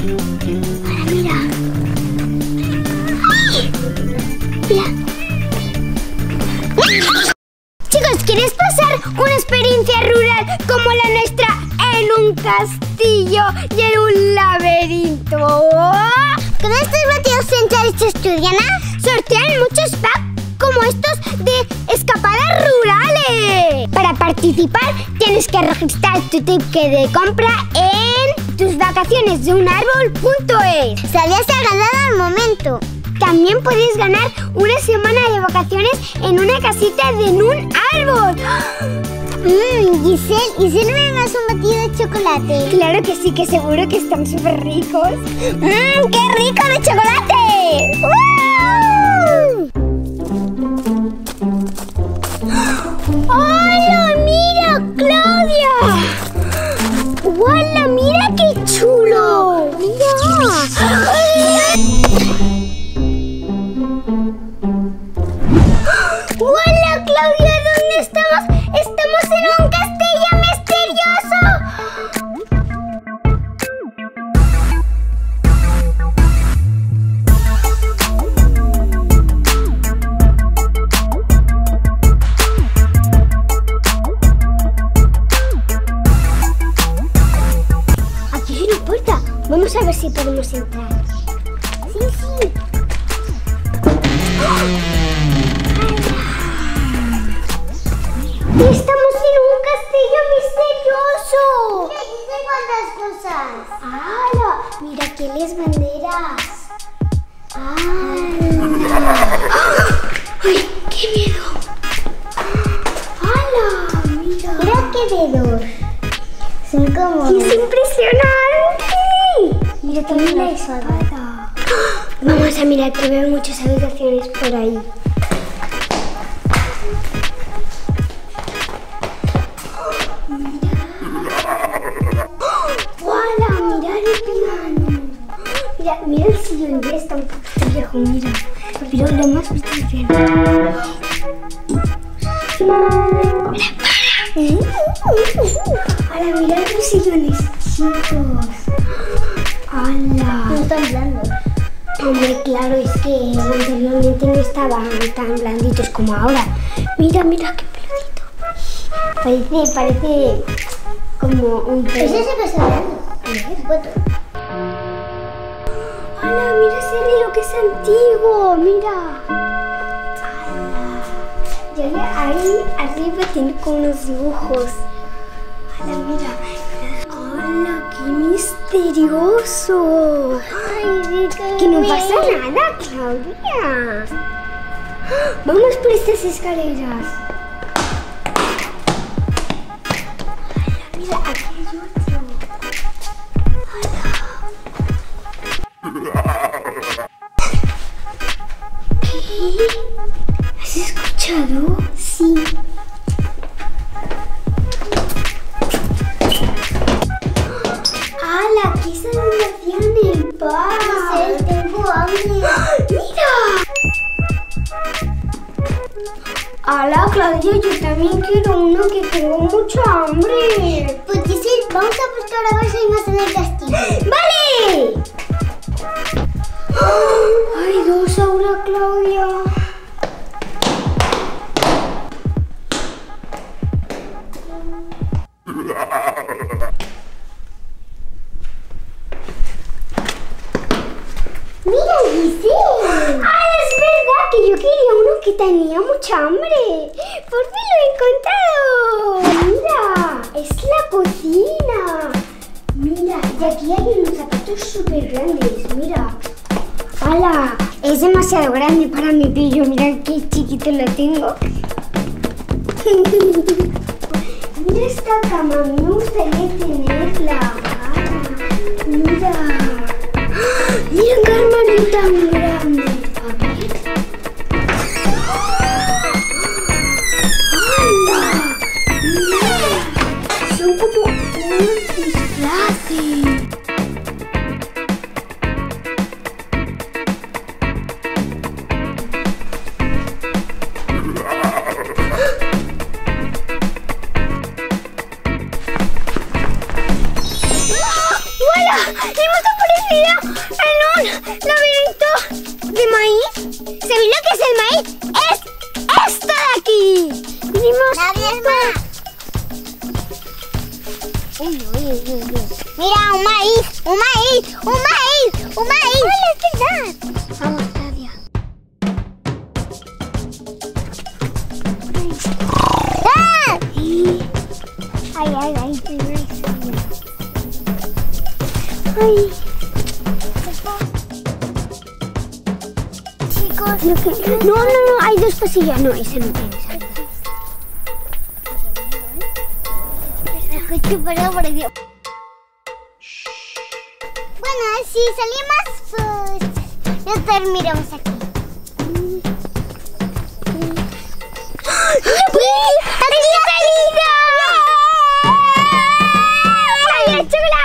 Ahora mira. Chicos, ¿quieres pasar una experiencia rural como la nuestra en un castillo y en un laberinto? Con estos batidos centrales estudiana sortean muchos packs como estos de escapadas rurales. Para participar tienes que registrar tu ticket de compra en tusvacaciones de un árbol.es. Salías al momento. También puedes ganar una semana de vacaciones en una casita de un árbol. Mmm, Giselle, Giselle me das un batido de chocolate. Claro que sí, que seguro que están súper ricos. ¡Mmm, qué rico de chocolate! ¡Wow! Si podemos entrar. Sí, sí. ¡Estamos en un castillo misterioso! ¿Qué cuántas cosas? ¡Hala! Mira que les banderas. ¡Hala! ¡Ay, qué miedo! ¡Hala! Mira. Mira qué dedos. Son como... ¡Es impresionante! Mira también la espada. Vamos a mirar que veo muchas habitaciones por ahí. Mira el sillón, ya está un poquito viejo, mira. Pero lo más visto es el Están blandos. Hombre, claro, es que anteriormente no estaban tan blanditos como ahora. Mira, mira qué peludito. Parece, parece como un Ese pelo. se me está blando. Es foto. ¡Hala! Mira ese reloj que es antiguo, mira. Y ahí, arriba tiene como unos dibujos. ¡Hala, mira! ¡Hala, qué misterioso! Ay, Que no pasa nada, Claudia. Vamos por estas escaleras. ¡Hala, Claudia! Yo también quiero uno que tengo mucha hambre. Pues Giselle, vamos a buscar a ver si hay más en el castillo. ¡Vale! ¡Ay, dos ahora, Claudia! Que tenía mucha hambre! ¡Por fin lo he encontrado! ¡Mira! ¡Es la cocina! Mira, y aquí hay unos zapatos súper grandes, mira. ¡Hala! Es demasiado grande para mi pillo, mira qué chiquito lo tengo. mira esta cama, me gustaría tenerla. Mira. Mira qué tan grande. Laberinto de maíz. ¿Sabéis lo que es el maíz? Es esto de aquí. Vinimos. Nadie más. Uy, uy, uy, uy. Mira, un maíz, un maíz, un maíz, un maíz. Hola, es verdad. Vamos, Claudia. No, no, no, hay dos pasillas. No, ese no tiene salida. Por Dios. Bueno, si salimos, pues ya terminamos aquí. ¡Aquí salida! ¡Ay, chula!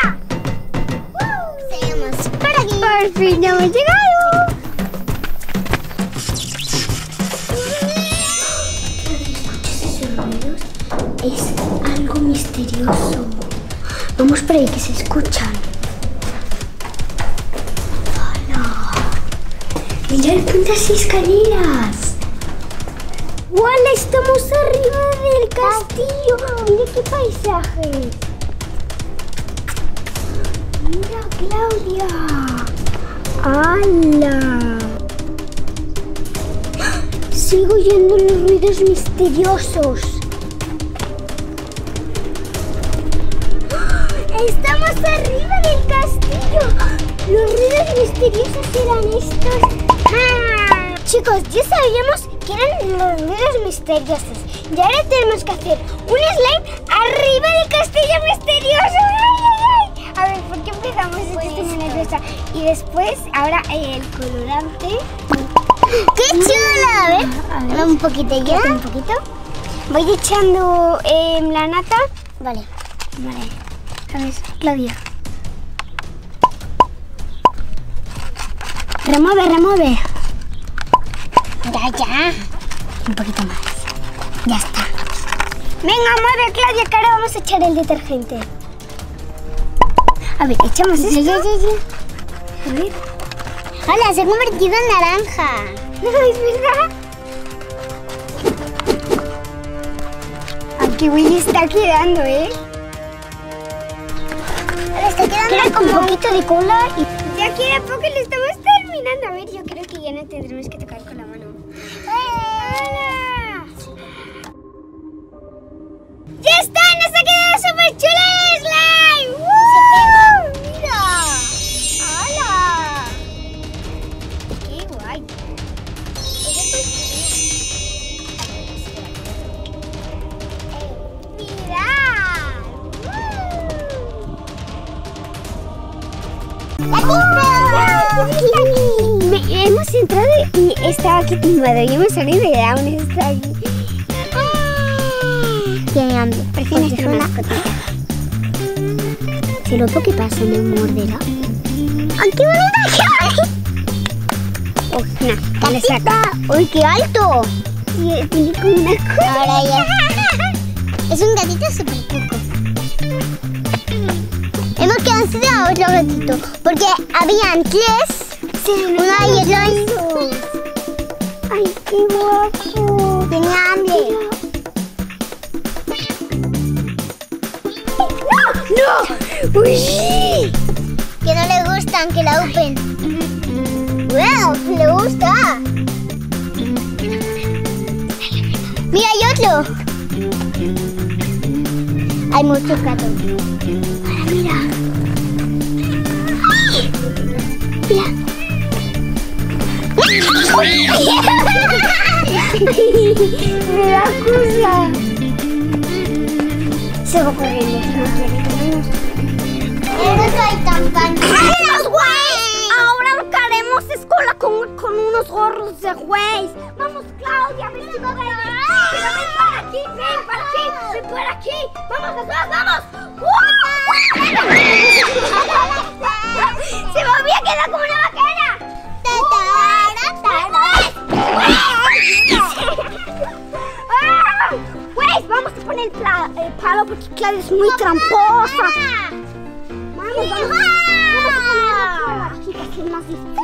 Seguimos por aquí. Por fin hemos llegado. Por ahí que se escuchan. ¡Hola! Mirad cuántas escaleras. ¡Hola! Estamos arriba del castillo. Mira qué paisaje. Mira, Claudia. ¡Hala! Sigo oyendo los ruidos misteriosos. ¡Estamos arriba del castillo! Los ruidos misteriosos eran estos. ¡Ah! Chicos, ya sabíamos que eran los ruidos misteriosos. Y ahora tenemos que hacer un slime arriba del castillo misterioso. ¡Ay, ay, ay! A ver, ¿por qué empezamos? Es que estoy muy nerviosa. Y después, ahora el colorante. ¡Qué chulo! A ver, A ver. un poquito ya. Un poquito. Voy echando em, la nata. Vale. Vale. A ver, Claudia. Remueve, remueve. Ya, ya. Un poquito más. Ya está. Venga, mueve, Claudia, que ahora vamos a echar el detergente. A ver, echamos esto. Ya, ya, ya. A ver. Hola, se ha convertido en naranja. No, es verdad. Qué güey está quedando, ¿eh? Queda con como- poquito de cola y ya queda poco lo estamos terminando. A ver, yo creo que ya no tendremos que tocar entrado y estaba aquí tumbado y hemos salido y aún está aquí. Tiene hambre. Prefiero estar es una mascotita. Si lo que pasa me morderá. ¡Ay, qué bonita! Uy, no, no le saca. ¡Uy, qué alto! Y tiene como una cola. Ahora ya. Es un gatito súper cuco. Hemos quedado a otro gatito. Porque habían tres. Una y otro. Ay, qué guapo. Tenía hambre. ¡No! ¡Uy! Que no le gustan, que la upen. ¡Wow! ¡Le gusta! Mira, hay otro. Hay muchos gatos. Ahora mira. ¡Ay! Mira. Me da cosa. Se va corriendo. no quiere que No soy tan fan. ¡Los güeyes! Ahora haremos escuela con, con unos gorros de güeyes. Vamos, Claudia, ven si venir. Pero ven para aquí, ven para aquí, ven para aquí. Vamos, vamos, vamos. Se que eres muy tramposa. Vamos, más difícil.